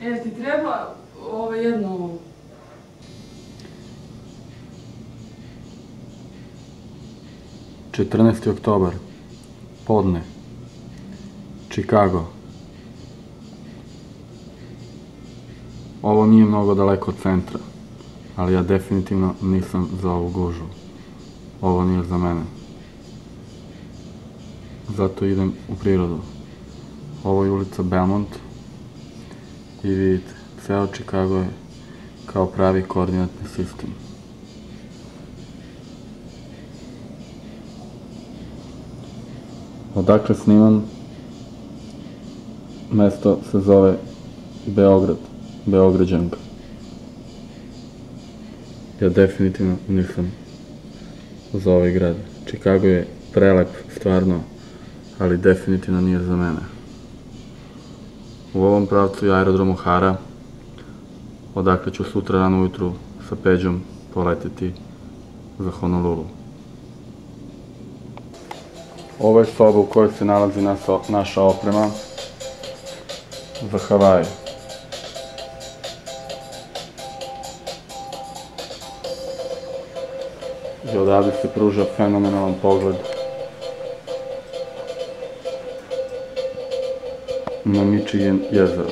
E, ti treba ovo jedno... 14. oktobar, podne, Chicago. Ovo nije mnogo daleko od centra, ali ja definitivno nisam za ovu gužu. Ovo nije za mene. Zato idem u prirodu. Ovo je ulica Belmont i vidite, ceo Chicago je kao pravi koordinatni sistem. Odakle snimam? Mesto se zove Beograd, Beograđanka. Ja definitivno nisam za ovaj grad. Chicago je prelep, stvarno, ali definitivno nije za mene. U ovom pravcu je aerodrom O'Hara, odakle ću sutra rano ujutru sa Peđom poleteti za Honolulu. Ovo je soba u kojoj se nalazi naša, oprema za Havaj. I odavde se pruža fenomenalan pogled na mieczy Jezra.